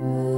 Red